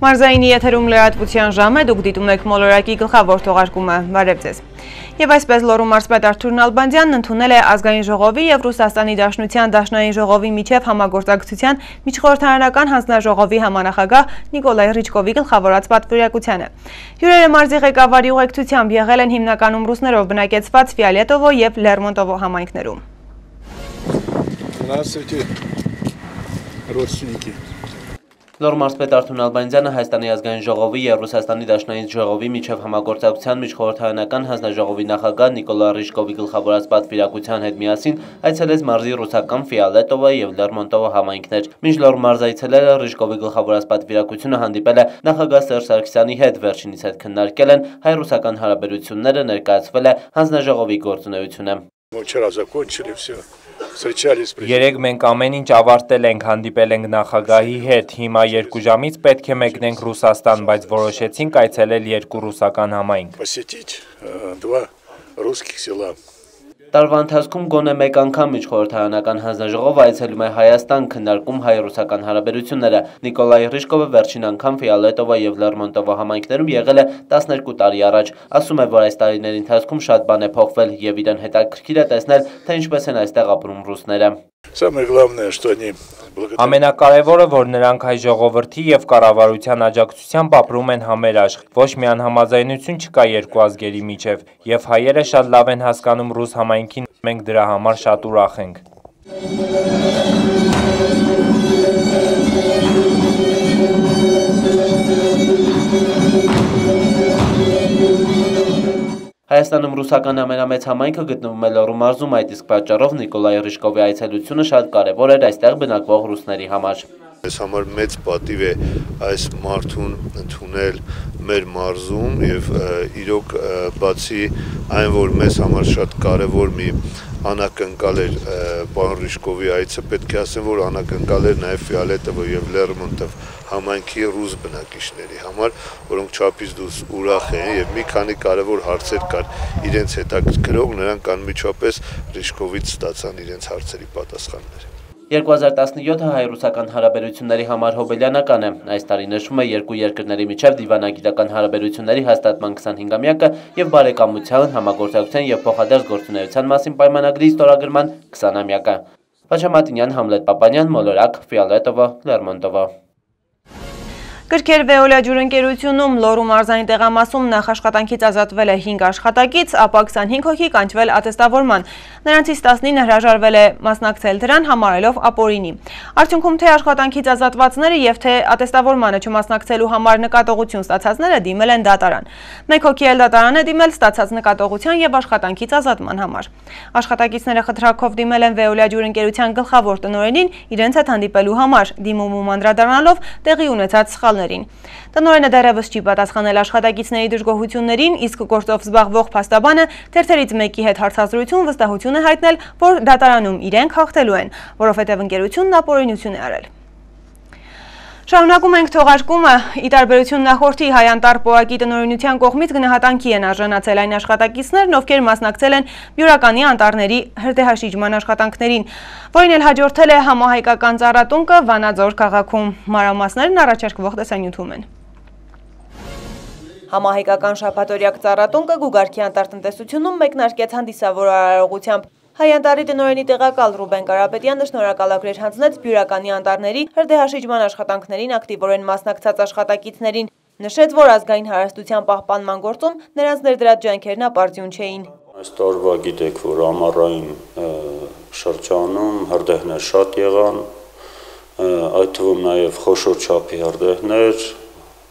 Մարզայինի եթերում լրատվության ժամ է, դուք դիտում եք մոլորակի գլխավոր թողարկումը, վարև ձեզ։ Եվ այսպես լորու մարսպետ Արթուրն Ալբանդյանն ընդունել է ազգային ժողովի և Ռուսաստանի դաշնության դաշնային ժողովի միջև համագործակցության միջխորհրդարանական հանձնաժողովի համանախագահ Նիկոլայ Ռիչկովի գլխավորած պատվիրակությանը։ Հյուրերը մարզի ղեկավարի ուղեկցությամբ եղել են հիմնականում ռուսներով բնակեցված Ֆիալետովո և Լերմոնտովո համայնքներում։ Здравствуйте, родственники. Լոր մարսպետ Արթուն Ալբանյանը Հայաստանի ազգային ժողովի և Ռուսաստանի դաշնային ժողովի միջև համագործակցության միջխորհրդարանական հանձնաժողովի նախագահ Նիկոլա Ռիժկովի գլխավորած պատվիրակության հետ միասին այցելեց մարզի ռուսական Ֆիալետովը և Լերմոնտովը համայնքներ։ Մինչ Լոր մարզ այցելելը Ռիժկովի գլխավորած պատվիրակությունը հանդիպել է նախագահ Սերժ Սարգսյանի հետ, վերջինիս հետ քննարկել են հայ-ռուսական հարաբերությունները, ներկայացվել է հանձնաժողովի գործունեությունը։ Вчера закончили все. Երեկ մենք ամեն ինչ ավարտել ենք, հանդիպել ենք նախագահի հետ, հիմա երկու ժամից պետք է մեկնենք Ռուսաստան, բայց որոշեցինք այցելել երկու ռուսական համայնք։ Տարվա ընթացքում գոնե մեկ անգամ միջխորհրդարանական հանձնաժողովը այցելում է Հայաստան քննարկում հայ-ռուսական հարաբերությունները։ Նիկոլայ Ռիշկովը վերջին անգամ Ֆիալետովա եւ Լերմոնտովա համայնքներում եղել է 12 տարի առաջ։ Ասում է, որ այս տարիների ընթացքում շատ բան է փոխվել եւ իրեն հետաքրքիր է տեսնել, թե ինչպես են այստեղ ապրում ռուսները։ Самое главное, что они благодаря Ամենակարևորը, որ նրանք հայ ժողովրդի եւ կառավարության աջակցությամբ ապրում են համերաշխ։ Ոչ մի անհամաձայնություն չկա երկու ազգերի միջև, եւ հայերը շատ լավ են հասկանում ռուս համայնքին։ Մենք դրա համար շատ ուրախ ենք։ Հայաստանում ռուսական ամենամեծ համայնքը գտնվում է Լոռու մարզում, այդ իսկ պատճառով Նիկոլայ Ռիշկովի այցելությունը շատ կարևոր էր այստեղ բնակվող ռուսների համար։ Ես համար մեծ պատիվ է այս մարդուն ընդունել մեր մարզում ը, իրոք բացի այն որ մեզ համար շատ կարեւոր մի անակնկալ էր պարոն Ռիշկովի այցը, պետք է ասեմ, որ անակնկալ էր նաեւ Ֆիալետովը եւ Լերմոնտով համայնքի ռուս բնակիչների համար, որոնք չափից դուրս ուրախ են եւ մի քանի կարեւոր հարցեր կար իրենց հետաքրքրող, նրանք անմիջապես Ռիշկովից ստացան իրենց հարցերի պատասխանները։ 2017-ը հայ-ռուսական հարաբերությունների համար հոբելյանական է։ Այս տարի նշվում է երկու երկրների միջև դիվանագիտական հարաբերությունների հաստատման 25-ամյակը եւ բարեկամության, համագործակցության եւ փոխադարձ գործունեության մասին պայմանագրի ստորագրման 20-ամյակը։ Վաչամատինյան, Համլետ Պապանյան, Մոլորակ, Ֆիալետովը, Լերմոնտովը։ Գրքեր Վեոլա ջուրընկերությունում լորու մարզային տեղամասում նախ աշխատանքից ազատվել է 5 աշխատակից, ապա 25 հոգի կանչվել ատեստավորման։ Նրանցից 19-ը հրաժարվել է մասնակցել դրան համարելով ապորինի։ Արդյունքում թե աշխատանքից ազատվածները եւ թե ատեստավորմանը չմասնակցելու համար նկատողություն ստացածները դիմել են դատարան։ Մեկ հոգի էլ դատարան է դիմել ստացած նկատողության եւ աշխատանքից ազատման համար։ Աշխատակիցները խնդրակով դիմել են Վեոլա ջուրընկերության գլխավոր տնօրենին իրենց հետ հանդիպելու համար, դիմումում անդրադառնալով տեղի ունեցած սխալ տվյալներին։ Տնօրենը դեռևս չի պատասխանել աշխատակիցների դժգոհություններին, իսկ գործով զբաղվող փաստաբանը թերթերից մեկի հետ հարցազրույցում վստահություն է հայտնել, որ դատարանում իրենք հաղթելու են, որովհետև ընկերությունն ապօրինություն է արել։ Շարունակում ենք թողարկումը, ի տարբերություն նախորդի հայանտար պոակի տնօրինության կողմից գնահատանքի են արժանացել այն աշխատակիցներն, ովքեր մասնակցել են բյուրականի անտառների հրդեհաշիջման աշխատանքներին, որին էլ հաջորդել է համահայկական ծառատունկը Վանաձոր քաղաքում։ Մանրամասներն առաջարկվող տեսանյութում են։ Համահայկական շաբաթօրյակ ծառատունկը Գուգարքի անտարտնտեսությունում մեկնարկեց հանդիսավոր արարողությամբ։ Հայանտարի տնօրենի տեղակալ Ռուբեն Կարապետյանը շնորհակալագրեր հանձնեց բյուրականի անտառների հրդեհաշիջման աշխատանքներին ակտիվորեն մասնակցած աշխատակիցներին։ Նշեց, որ ազգային հարստության պահպանման գործում նրանց ներդրած ջանքերն ապարդյուն չէին։ Այս տարվա գիտեք, որ ամառային շրջանում հրդեհներ շատ եղան, այդ թվում նաև խոշոր չափի հրդեհներ,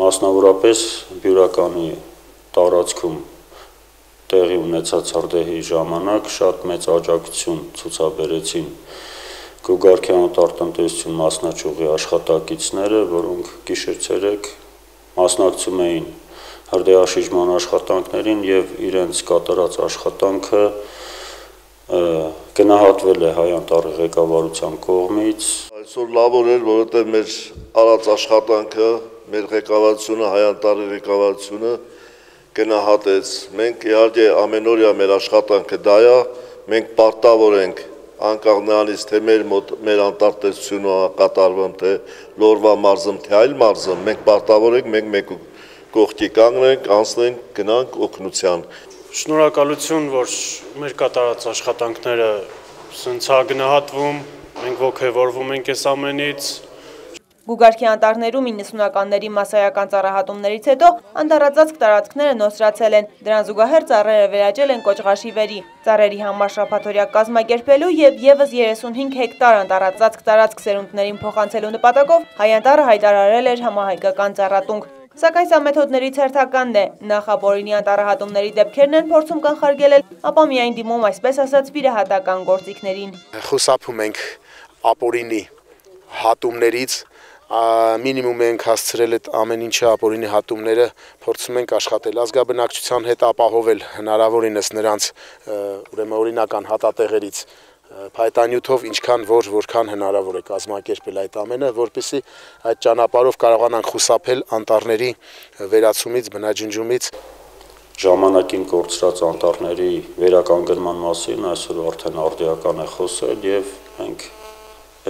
մասնավորապես բյուրականի տարածքում տեղի ունեցած հրդեհի ժամանակ շատ մեծ աջակցություն ցուցաբերեցին Գուգարքի անտարտնտեսություն մասնաճյուղի աշխատակիցները, որոնք գիշեր-ցերեկ մասնակցում էին հրդեհաշիժման աշխատանքներին եւ իրենց կատարած աշխատանքը գնահատվել է հայ անտառի ղեկավարության կողմից Այսօր լավ օր էր, որովհետև մեր արած աշխատանքը, մեր ղեկավարությունը, հայ անտառի ղեկավարությունը գնահատեց։ Մենք իհարկե ամենօրյա մեր աշխատանքը դա է, մենք պարտավոր ենք անկախ նրանից թե մեր մոտ մեր անտարտեսությունը կատարվում թե լորվա մարզում թե այլ մարզում մենք պարտավոր ենք մենք մեկ կողքի կանգնենք անցնենք գնանք օգնության Շնորհակալություն որ մեր կատարած աշխատանքները սնցա գնահատվում մենք ողջևորվում ենք այս ամենից Գուգարքի անտառներում 90-ականների մասսայական ծառահատումներից հետո անտառածածկ տարածքները նոսրացել են, դրան զուգահեռ ծառերը վերաճել են կոճղաշիվերի։ Ծառերի համար շաբաթօրյա կազմակերպելու եւ եւս 35 հեկտար անտառածածկ տարածք սերունդներին փոխանցելու նպատակով հայ անտառը հայտարարել էր համահայկական ծառատունք։ Սակայն սա մեթոդներից հերթականն է, նախաբորինի անտառահատումների դեպքերն են փորձում կանխարգելել, ապա միայն դիմում այսպես ասած վիրահատական գործիքներին։ Խուսափում ենք ապորինի հատումներից մինիմում ենք հասցրել այդ ամեն ինչը ապօրինի հատումները փորձում ենք աշխատել ազգաբնակչության հետ ապահովել հնարավորինս նրանց ուրեմն օրինական հատատեղերից փայտանյութով ինչքան որ որքան հնարավոր է կազմակերպել այդ ամենը, որպիսի այդ ճանապարհով կարողանանք խուսափել անտառների վերացումից, բնաջնջումից ժամանակին կորցրած անտառների վերականգնման մասին այսօր արդեն արդիական է խոսել եւ մենք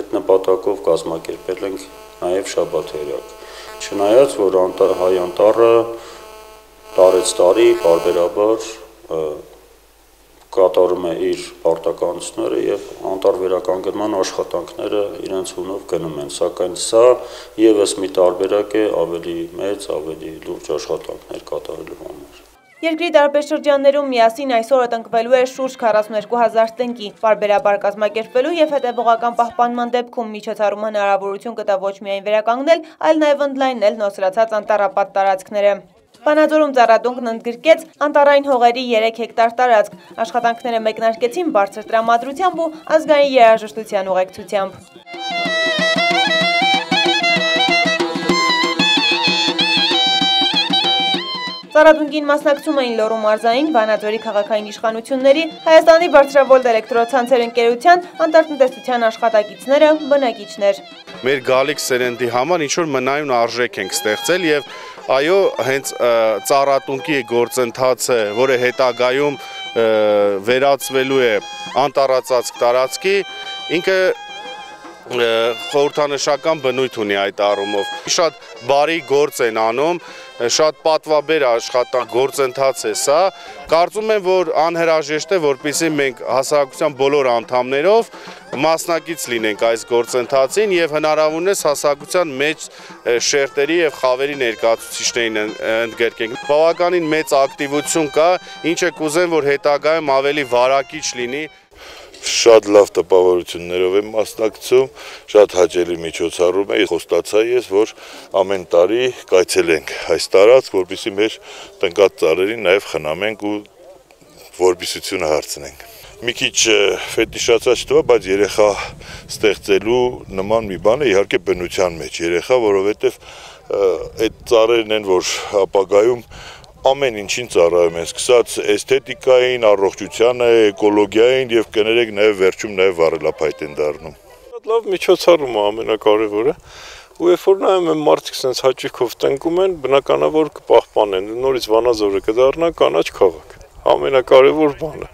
այդ նպատակով կազմակերպել ենք նաև շաբաթերակ։ Չնայած որ անտար հայ անտառը տարեց տարի բարբերաբար կատարում է իր պարտականությունները եւ անտառ վերականգնման աշխատանքները իրենց հունով գնում են, սակայն սա եւս մի տարբերակ է ավելի մեծ, ավելի լուրջ աշխատանքներ կատարելու համար։ Երկրի տարբեր շրջաններում միասին այսօրը տնկվելու է շուրջ 42,000 տնկի, պարբերաբար կազմակերպվելու և հետևողական պահպանման դեպքում միջոցառումը հնարավորություն կտա ոչ միայն վերականգնել, այլ նաև ընդլայնել նոսրացած անտառապատ տարածքները։ Վանաձորում ծառատունկն ընդգրկեց անտառային հողերի 3 հեկտար տարածք, աշխատանքները մեկնարկեցին բարձր տրամադրությամբ ու ազգային երաժշտության ուղեկցությամբ։ Ծառատունկին մասնակցում էին Լոռու մարզային, Վանաձորի քաղաքային իշխանությունների, Հայաստանի բարձրավոլտ էլեկտրոցանցեր ընկերության, անտարտնտեսության աշխատակիցները, բնակիչներ։ Մեր գալիք սերնդի համար ինչ որ մնայուն արժեք ենք ստեղծել եւ այո, հենց ծառատունկի գործընթացը, որը հետագայում վերածվելու է անտառածածկ տարածքի, ինքը խորհրդանշական բնույթ ունի այդ առումով։ Շատ բարի գործ են անում, շատ պատվաբեր աշխատանք գործընթաց է սա։ Կարծում եմ, որ անհրաժեշտ է, որպեսզի մենք հասարակության բոլոր անդամներով մասնակից լինենք այս գործընթացին եւ հնարավորինս հասարակության մեջ շերտերի եւ խավերի ներկայացուցիչներին ընդգրկենք։ Բավականին մեծ ակտիվություն կա, ինչը կուզեմ, որ հետագայում ավելի վարակիչ լինի շատ լավ տպավորություններով եմ մասնակցում, շատ հաճելի միջոցառում է, խոստացա ես, որ ամեն տարի կայցելենք այս տարածք, որպեսզի մեր տնկած ծառերին նաև խնամենք ու որպիսությունը հարցնենք մի քիչ ֆետիշացած թվա, բայց երեխա ստեղծելու նման մի բան է իհարկե բնության մեջ երեխա, որովհետև այդ ծառերն են, որ ապագայում ամեն ինչին ծառայում են, սկսած էսթետիկային, առողջությանը, էկոլոգիային եւ կներեք նաեւ վերջում նաեւ վառելափայտ են դառնում։ Շատ լավ միջոցառում է ամենակարևորը ու երբ որ նայում եմ մարդիկ sense հաճույքով տնկում են, բնականաբար կպահպանեն, նորից Վանաձորը կդառնա կանաչ քաղաք ամենակարևոր բանը։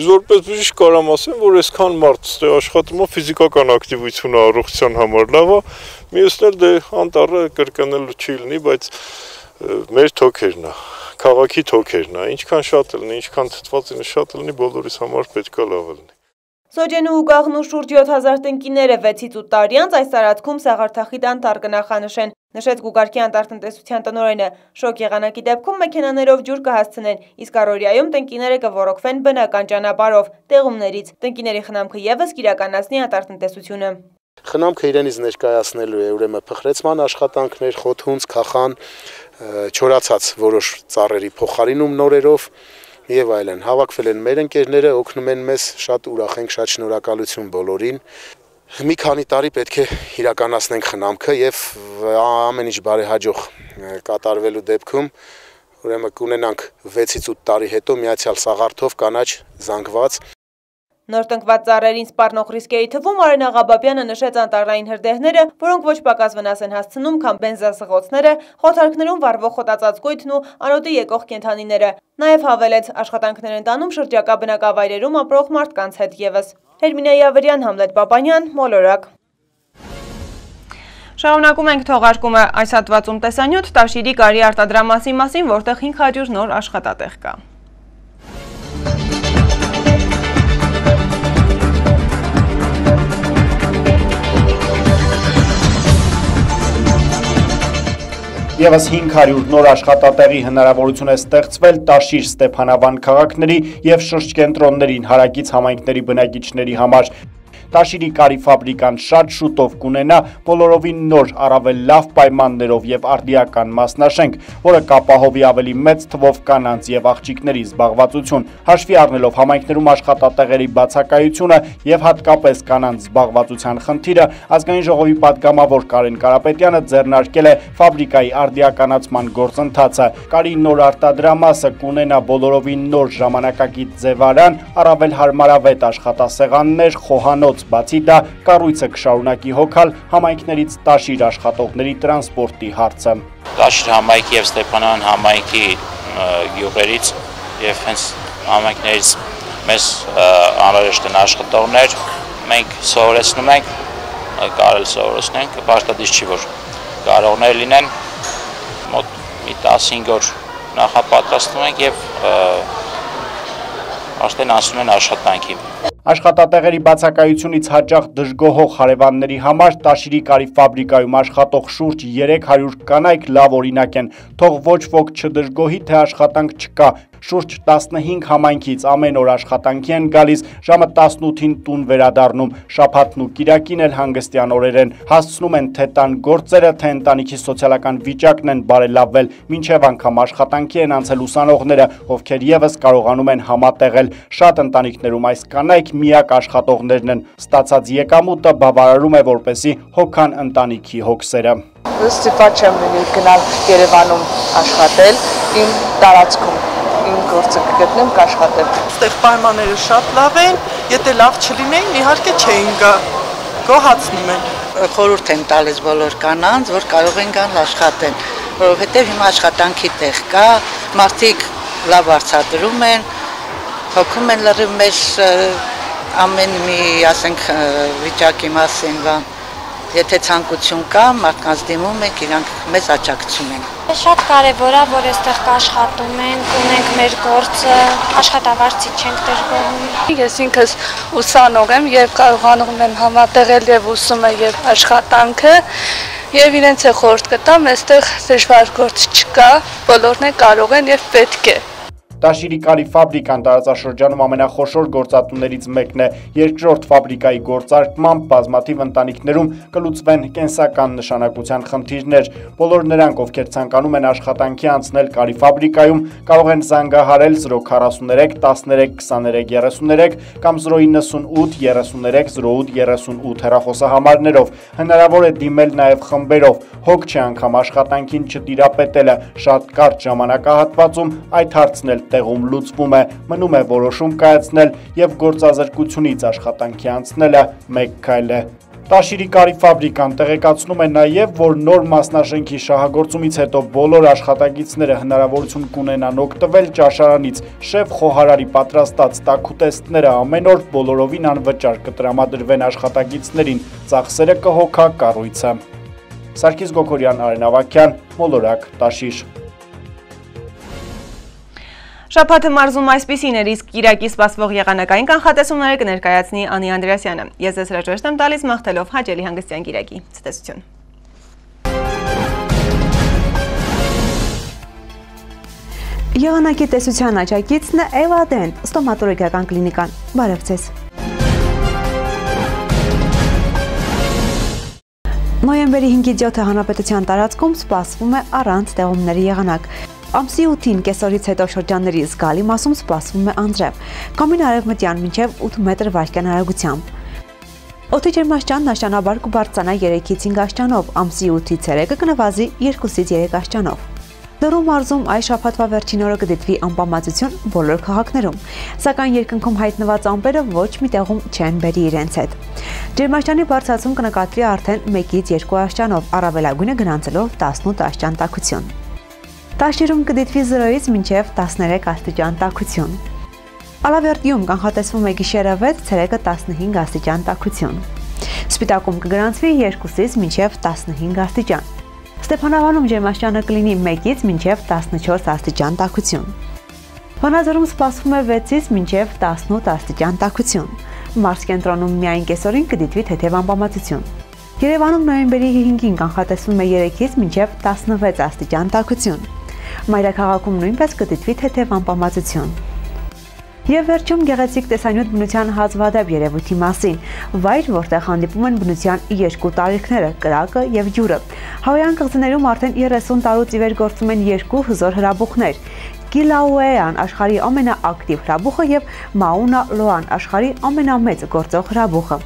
Իսկ որպես բժիշկ կարամ ասեմ, որ այսքան մարդ ստե աշխատում է ֆիզիկական ակտիվությունը առողջության համար լավ է, մյուսն էլ դե անտառը կրկնելու չի լինի, բայց մեր թոքերն է քաղաքի թոքերն է, ինչքան շատ լինի, ինչքան թթվածինը շատ լինի, բոլորիս համար պետքա լավը լինի։ Սոջենու ու գաղնու շուրջ 7000 տնկիները 6-ից 8 տարի անց այս տարածքում սաղարթախիտ անտառ կնախանշեն, նշեց Գուգարքի անտարտնտեսության տնօրենը։ Շոկ եղանակի դեպքում մեքենաներով ջուր կհասցնեն, իսկ առօրյայում տնկիները կոռոկվեն բնական ճանապարհով, տեղումներից։ Տնկիների խնամքը եւս կիրականացնի անտարտնտեսությունը։ Խնամքը իրենից ներկայացնելու է ուրեմն փխրեցման աշխատանքներ, խոթունց, քախան, չորացած որոշ ծառերի փոխարինում նորերով եւ այլն։ Հավաքվել են մեր ընկերները, օգնում են մեզ, շատ ուրախ ենք, շատ շնորհակալություն բոլորին։ Մի քանի տարի պետք է իրականացնենք խնամքը եւ ամեն ինչ բարեհաջող կատարվելու դեպքում ուրեմն կունենանք 6-ից 8 տարի հետո միացյալ սաղարթով կանաչ զանգված Նոր տնկված ծառերին սպառնող ռիսկերի թվում Արեն Աղաբաբյանը նշեց անտառային հրդեհները, որոնք ոչ պակաս վնաս են հասցնում, քան բենզասղոցները, խոթարքներում վառվող խոտածածկույթն ու անոդի եկող կենթանիները։ Նաև հավելեց աշխատանքներ են տանում շրջակա բնակավայրերում ապրող մարդկանց հետ եւս։ Հերմինե Յավրյան, Համլետ Պապանյան, Մոլորակ։ Շարունակում ենք թողարկումը այս հատվածում տեսանյութ Տաշիրի կարի արտադրամասի մասին, որտեղ 500 նոր աշխատատեղ կա։ Եվս 500 նոր աշխատատեղի հնարավորություն է ստեղծվել Տաշիր Ստեփանավան քաղաքների եւ շրջկենտրոններին հարակից համայնքների բնակիչների համար։ Տաշիրի կարի ֆաբրիկան շատ շուտով կունենա բոլորովին նոր, առավել լավ պայմաններով եւ արդիական մասնաշենք, որը կապահովի ավելի մեծ թվով կանանց եւ աղջիկների զբաղվածություն, հաշվի առնելով համայնքներում աշխատատեղերի բացակայությունը եւ հատկապես կանանց զբաղվածության խնդիրը, ազգային ժողովի падգամավոր Կարեն Կարապետյանը ձեռնարկել է ֆաբրիկայի արդիականացման գործընթացը։ Կարի նոր արտադրամասը կունենա բոլորովին նոր ժամանակակից ձևարան, առավել հարմարավետ աշխատասեղաններ, խոհանոց բացի դա կառույցը կշարունակի հոգալ համայնքներից տաշիր աշխատողների տրանսպորտի հարցը։ Տաշիր համայնքի եւ Ստեփանան համայնքի յուղերից եւ հենց համայնքներից մեզ անհրաժեշտ են աշխատողներ, մենք սովորեցնում ենք, կարել սովորեցնենք, պարտադիր չի որ կարողներ լինեն մոտ մի 15 օր նախապատրաստում ենք եւ արդեն անցնում են աշխատանքի։ Աշխատատեղերի բացակայությունից հաճախ դժգոհող հարևանների համար Տաշիրի կարի ֆաբրիկայում աշխատող շուրջ 300 կանայք լավ օրինակ են։ Թող ոչ ոք չդժգոհի, թե աշխատանք չկա, շուրջ 15 համայնքից ամեն օր աշխատանքի են գալիս, ժամը 18-ին տուն վերադառնում, շաբաթն ու կիրակին էլ հանգստյան օրեր են, հասցնում են թե տան գործերը, թե ընտանիքի սոցիալական վիճակն են բարելավվել, մինչև անգամ աշխատանքի են անցել ուսանողները, ովքեր եւս կարողանում են համատեղել։ Շատ ընտանիքներում այս կանայք միակ աշխատողներն են։ Ստացած եկամուտը բավարարում է որպեսի հոգան ընտանիքի հոգսերը ստիպված չեմ լինի գնալ Երևանում աշխատել իմ տարածքում իմ գործը կգտնեմ, կաշխատեմ։ Այստեղ պայմանները շատ լավ են, եթե լավ չլինեին, իհարկե չէին գա։ Գոհացնում են։ Խորհուրդ եմ տալիս բոլոր կանանց, որ կարող են գալ աշխատեն, որովհետև հիմա աշխատանքի տեղ կա, մարդիկ լավ արծադրում են, հոգում են լրիվ մեր ամեն մի, ասենք, վիճակի մասին, բան Եթե ցանկություն կա, մարդկանց դիմում եք, իրանք մեզ աջակցում են։ Շատ կարևոր է, որ այստեղ կաշխատում ենք, ունենք մեր գործը, աշխատավարձի չենք դժգոհում։ Ես ինքս ուսանող եմ եւ կարողանում եմ համատեղել եւ ուսումը եւ աշխատանքը եւ իրենց է խորտ կտամ, այստեղ դժվար գործ չկա, բոլորն է կարող են եւ պետք է։ Տաշիրի կարի ֆաբրիկան տարածաշրջանում ամենախոշոր գործատուներից մեկն է։ Երկրորդ ֆաբրիկայի գործարկմամբ բազմաթիվ ընտանիքներում կլուծվեն կենսական նշանակության խնդիրներ։ Բոլոր նրանք, ովքեր ցանկանում են աշխատանքի անցնել կարի ֆաբրիկայում, կարող են զանգահարել 043 13 23 33 կամ 098 33 08 38 հեռախոսահամարներով։ Հնարավոր է դիմել նաև խմբերով։ Հոգ չէ անգամ աշխատանքին չտիրապետելը։ Շատ կարճ ժամանակահատվածում այդ հարցն էլ տեղում լուծվում է, մնում է որոշում կայացնել եւ գործազրկությունից աշխատանքի անցնելը մեկ քայլ է։ Տաշիրի կարի ֆաբրիկան տեղեկացնում է նաև, որ նոր մասնաշենքի շահագործումից հետո բոլոր աշխատակիցները հնարավորություն կունենան օգտվել ճաշարանից։ Շեֆ խոհարարի պատրաստած տաքուտեստները ամեն օր բոլորովին անվճար կտրամադրվեն աշխատակիցներին, ծախսերը կհոգա կառույցը։ Սարգիս Գոքորյան, Արեն Ավակյան, Մոլորակ, Տաշիր։ Շապաթը մարզում այսպիսին էր, իսկ իրակի սպասվող եղանակային կանխատեսումները կներկայացնի Անի Անդրյասյանը։ Ես ես հրաժեշտ եմ տալիս մաղթելով հաճելի հանգստյան գիրակի։ Ցտեսություն։ Եղանակի տեսության աճակիցն է Էվադենտ, ստոմատոլոգիական կլինիկան։ Բարև ձեզ։ Նոյեմբերի 5-ից 7-ը հանրապետության տարածքում սպասվում է առանց տեղումների եղանակ։ Ամսի 8-ին կեսօրից հետո շրջանների զգալի մասում սպասվում է անձրև, կամին արևմտյան մինչև 8 մետր վարկյան արագությամբ։ Օդի ջերմաստիճանն աշճանաբար կբարձրանա 3-ից 5 աշճանով, ամսի 8-ից 3-ը կնվազի 2-ից 3 աշճանով։ Լոռու մարզում այս շաբաթվա վերջին օրը կդիտվի անպամացություն բոլոր քաղաքներում, սակայն երկնքում հայտնված ամպերը ոչ մի տեղում չեն բերի իրենց հետ։ Ջերմաշճանի բարձրացում կնկատվի արդեն 1-ից 2 աշճանով, առավելագույնը գնացելով 18 աշճան տաքություն։ Տաշիրում կդիտվի 0-ից մինչև 13 աստիճան տաքություն։ Ալավերդիում կանխատեսվում է գիշերը 6, ցերեկը 15 աստիճան տաքություն։ Սպիտակում կգրանցվի 2-ից մինչև 15 աստիճան։ Ստեփանավանում ջերմաստիճանը կլինի 1-ից մինչև 14 աստիճան տաքություն։ Վանաձորում սպասվում է 6-ից մինչև 18 աստիճան տաքություն։ Մարս կենտրոնում միայն կեսօրին կդիտվի թեթև անբավարարություն։ Երևանում նոյեմբերի 5-ին կանխատեսվում է 3-ից մինչև 16 աստիճան տաքություն։ Մայրաքաղաքում նույնպես կդիտվի թեթև անբավարարություն։ Եվ վերջում գեղեցիկ տեսանյութ բնության հազվադեպ երևույթի մասին, վայր, որտեղ հանդիպում են բնության երկու տարիքները՝ կրակը եւ ջուրը։ Հավայան կղզիներում արդեն 30 տարուց ի վեր գործում են երկու հզոր հրաբուխներ՝ Կիլաուեան աշխարհի ամենաակտիվ հրաբուխը եւ Մաունա Լոան աշխարհի ամենամեծ գործող հրաբուխը։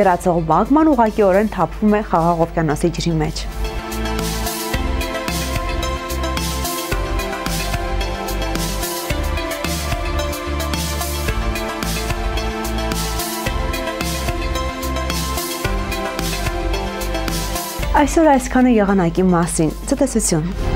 Երացող բագման ուղղակիորեն թափվում է խաղաղ օվկիանոսի ջրի մեջ։ Այսօր այսքանը եղանակի մասին։ Ցտեսություն։